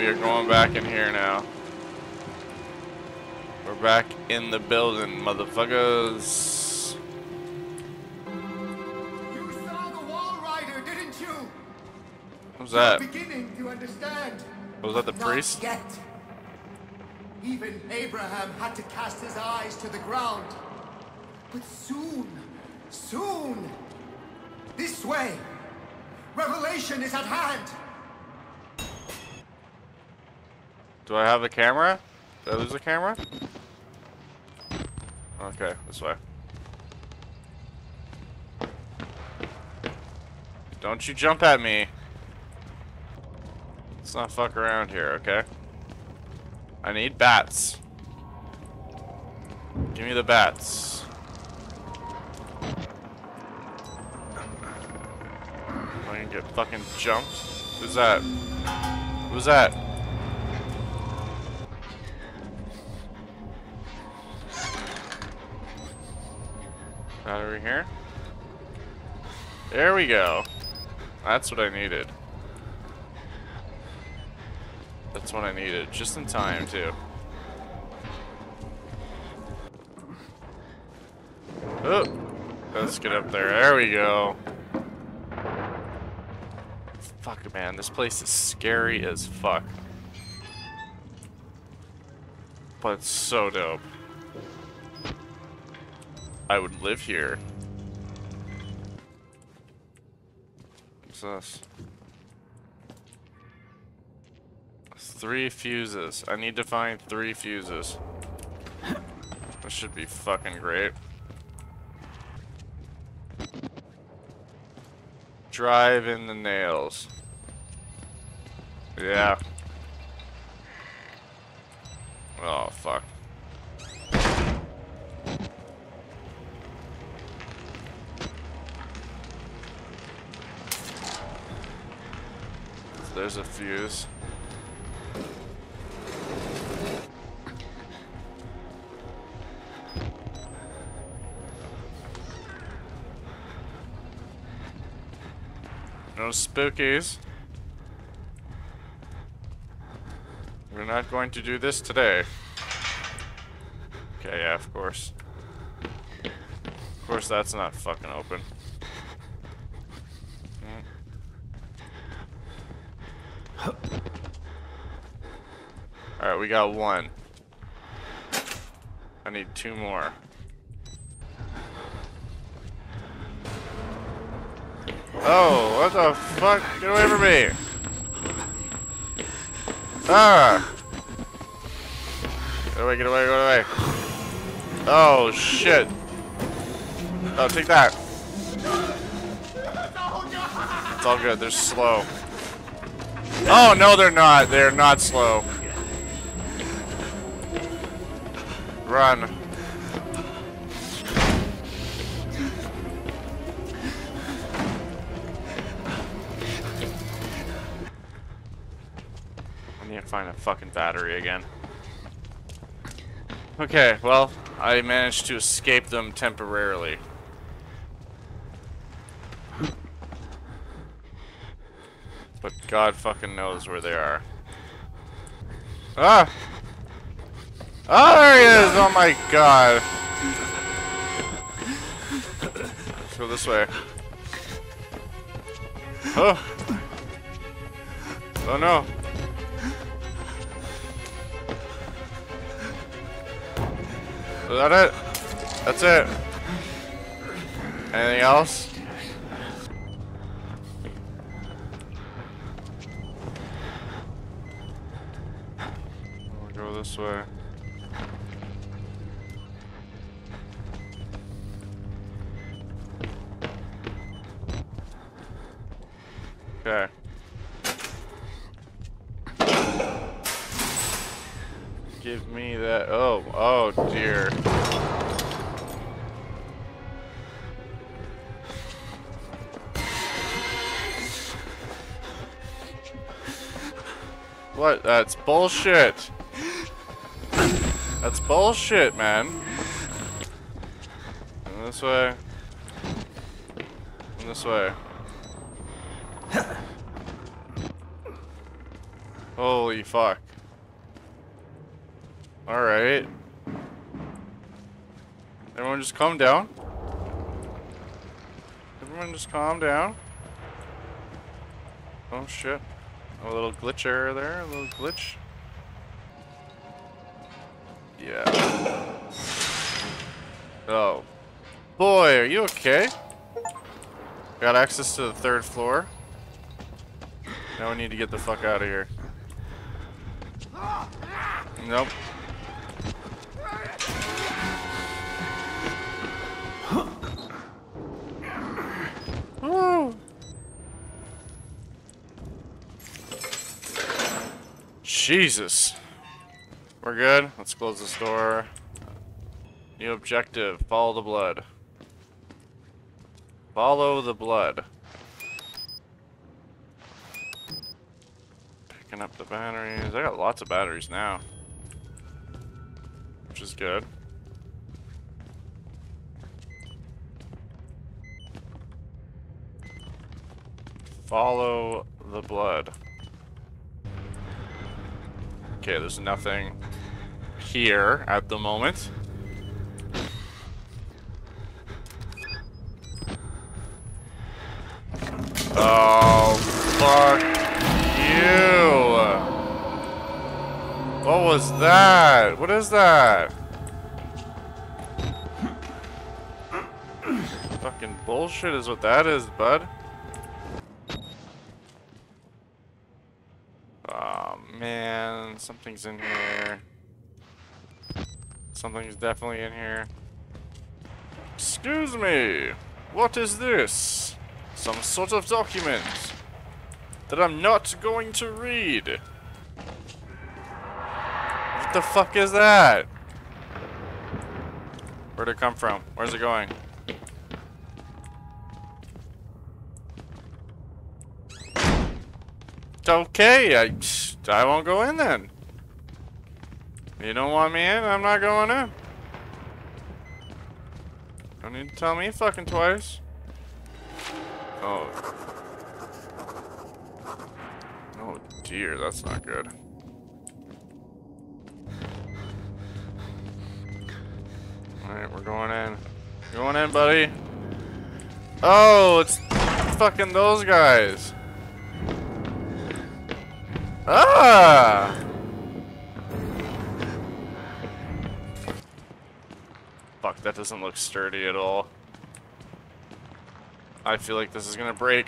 we are going back in here now. We're back in the building, motherfuckers. You saw the Walrider, didn't you? What was that? Beginning to understand. Was that the Not priest? yet. Even Abraham had to cast his eyes to the ground. But soon, soon, this way, revelation is at hand. Do I have a camera? Did I lose a camera? Okay, this way. Don't you jump at me. Let's not fuck around here, okay? I need bats. Give me the bats. I can get fucking jumped. Who's that? Who's that? Battery here. There we go. That's what I needed. That's what I needed. Just in time, too. Oh! Let's get up there. There we go. Fuck, man. This place is scary as fuck. But it's so dope. I would live here. What's this? Three fuses. I need to find three fuses. This should be fucking great. Drive in the nails. Yeah. Oh, fuck. There's a fuse. No spookies. We're not going to do this today. Okay, yeah, of course. Of course, that's not fucking open. We got one. I need two more. Oh, what the fuck? Get away from me! Ah! Get away, get away, get away. Oh, shit. Oh, take that. It's all good, they're slow. Oh, no, they're not. They're not slow. Run. I need to find a fucking battery again. Okay, well, I managed to escape them temporarily. But God fucking knows where they are. Ah! Oh, there he is! Oh my god! Go this way. Oh! Oh no! Is that it? That's it. Anything else? Go this way. Okay. Give me that. Oh, oh dear. What? That's bullshit. That's bullshit, man. And this way. And this way. Holy fuck. Alright. Everyone just calm down. Everyone just calm down. Oh shit. A little glitch error there, a little glitch. Yeah. Oh. Boy, are you okay? Got access to the third floor. Now we need to get the fuck out of here. Nope. Jesus. We're good. Let's close this door. New objective. Follow the blood. Follow the blood. Picking up the batteries. I got lots of batteries now. Which is good. Follow the blood. Okay, there's nothing here at the moment. Was that? What is that? Fucking bullshit is what that is, bud. Oh, man. Something's in here. Something's definitely in here. Excuse me. What is this? Some sort of document that I'm not going to read. What the fuck is that? Where'd it come from? Where's it going? Okay, I, I won't go in then. You don't want me in? I'm not going in. Don't need to tell me fucking twice. Oh. Oh dear, that's not good. Alright, we're going in. Going in, buddy. Oh, it's fucking those guys. Ah! Fuck, that doesn't look sturdy at all. I feel like this is gonna break.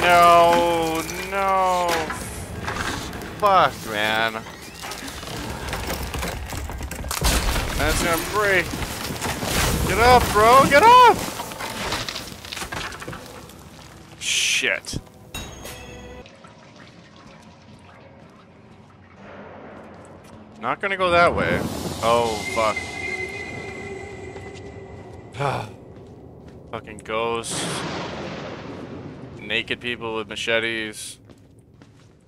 No, no. Fuck, man. That's gonna break. Get up, bro, get up! Shit. Not gonna go that way. Oh, fuck. Fucking ghosts. Naked people with machetes.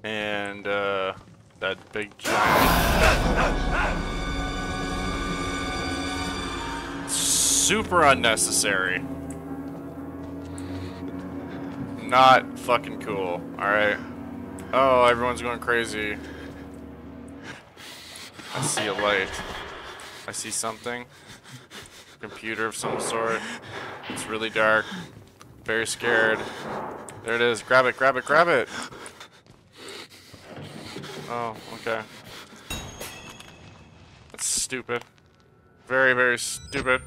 And, uh, that big giant. Super unnecessary. Not fucking cool, alright? Oh, everyone's going crazy. I see a light. I see something. Computer of some sort. It's really dark. Very scared. There it is. Grab it, grab it, grab it. Oh, okay. That's stupid. Very, very stupid.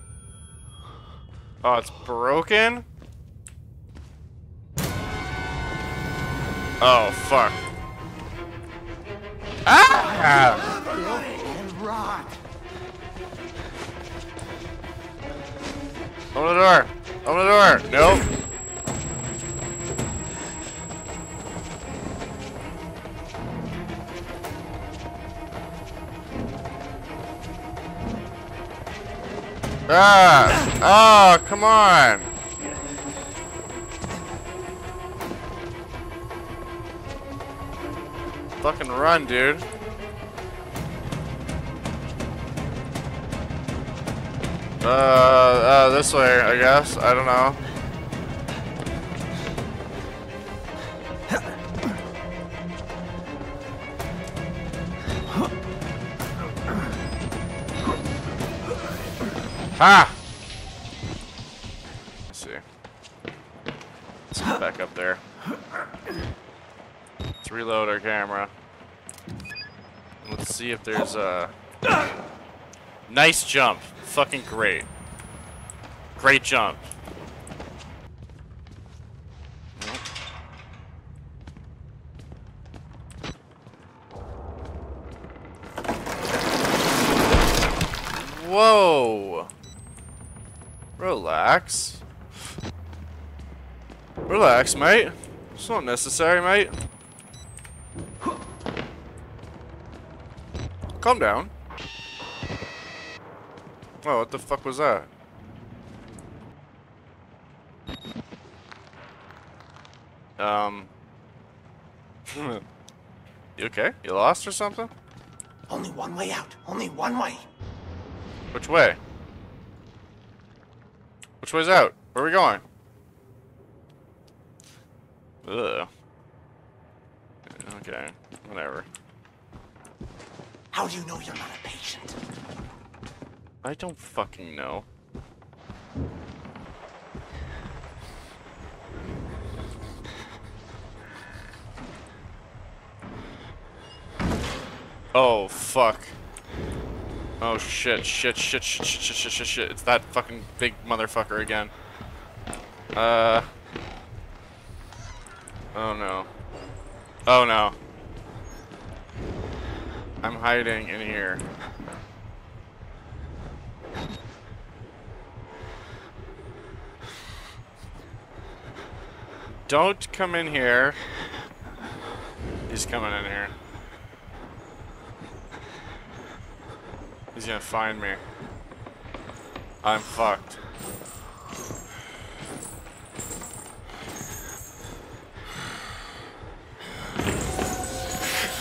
Oh, it's broken? Oh, fuck. Ah! Open the door. Open the door. Nope. Ah! Oh, come on! Fucking run, dude. Uh, uh, this way, I guess. I don't know. Ha! Let's see. Let's get back up there. Let's reload our camera. Let's see if there's a... Nice jump. Fucking great. Great jump. Whoa. Relax. Relax, mate. It's not necessary, mate. Calm down. Oh, what the fuck was that? Um. you okay? You lost or something? Only one way out. Only one way. Which way? Which way's out? Where are we going? Ugh. Okay, whatever. How do you know you're not a patient? I don't fucking know. Oh, fuck. Oh, shit, shit, shit, shit, shit, shit, shit, shit, shit. It's that fucking big motherfucker again. Uh. Oh, no. Oh, no. I'm hiding in here. Don't come in here. He's coming in here. He's gonna find me. I'm fucked.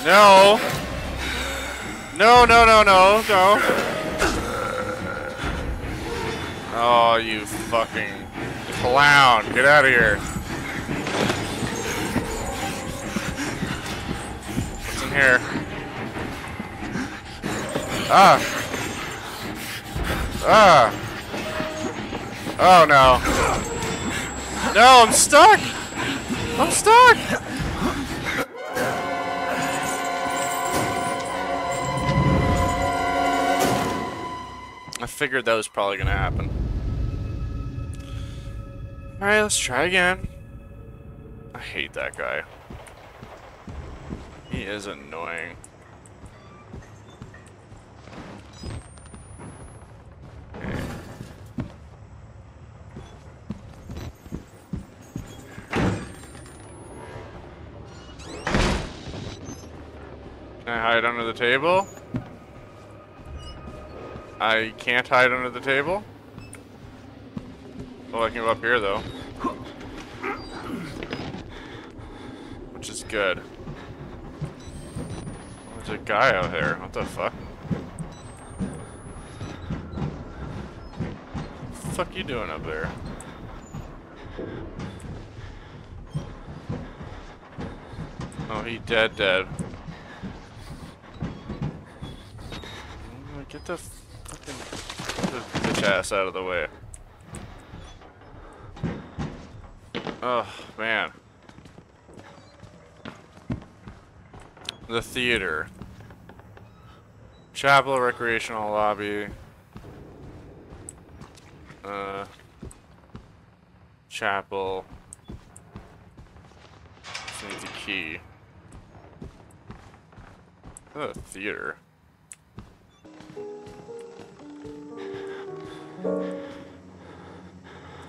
No! No, no, no, no, no. Oh, you fucking clown. Get out of here. What's in here? Ah. Ah. Oh, no. No, I'm stuck. I'm stuck. I figured that was probably to happen. Alright, let's try again. I hate that guy. He is annoying. Can I hide under the table? I can't hide under the table. Oh, I can go up here though. Which is good. There's a guy out there. What the fuck? What the fuck you doing up there? Oh, he dead dead. Get the fucking bitch ass out of the way. Oh, man. The theater. Chapel recreational lobby. Uh chapel. Just needs a key. Oh, theater.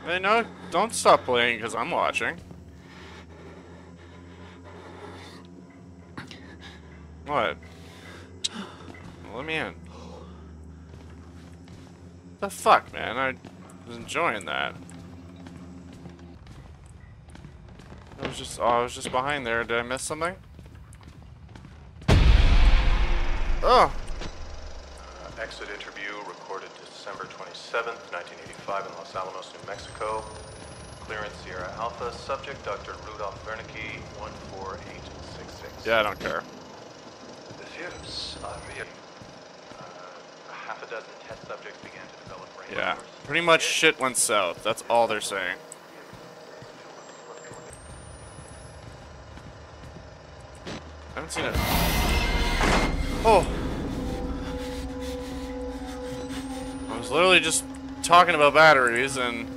Hey, no, don't stop playing because I'm watching. What? Let me in. The fuck, man? I was enjoying that. I was just, oh, I was just behind there. Did I miss something? Oh, Uh, exit interview recorded December 27th, 1985 in Los Alamos, New Mexico. Clearance Sierra Alpha. Subject Dr. Rudolf Wernicke, 14866. yeah, I don't care. The theaters are real. Uh, a half a dozen test subjects began to develop brain Yeah. Pretty much shit went south. That's all they're saying. I haven't seen it. Oh! I was literally just talking about batteries and.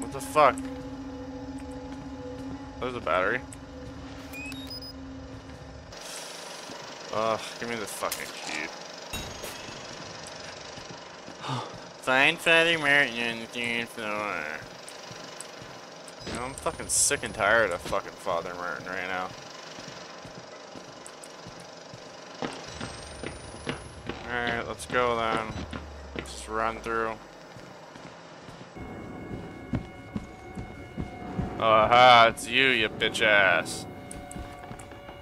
What the fuck? There's a battery. Ugh, give me the fucking key. Find Father Martin on the third floor. You know, I'm fucking sick and tired of fucking Father Martin right now. Alright, let's go then. Just run through. Oh, Aha, it's you, you bitch ass.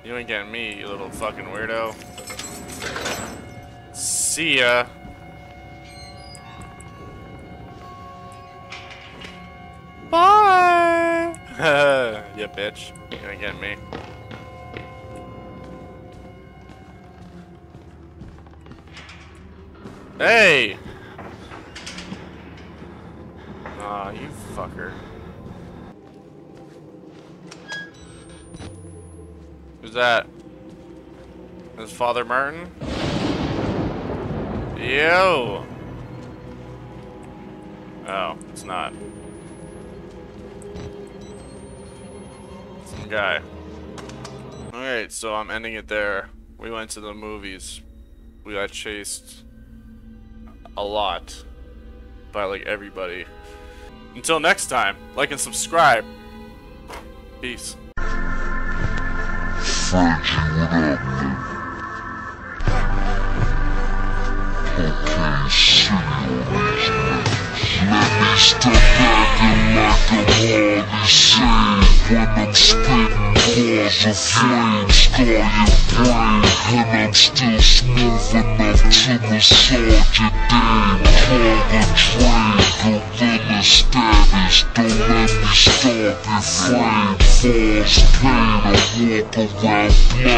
You ain't getting me, you little fucking weirdo. See ya. Bye! you bitch. You gonna get me. Hey! Aw, you fucker. Who's that? Is Father Martin? Yo! Oh, it's not. Some guy. Alright, so I'm ending it there. We went to the movies. We got chased a lot by like everybody. Until next time, like and subscribe. Peace. Let step back and like a Harley save When I'm bars of flame Scar your brain And I'm still smooth enough to massage your dame Hog a train, gorilla status Don't let me stop your flame False pain, I walk around blood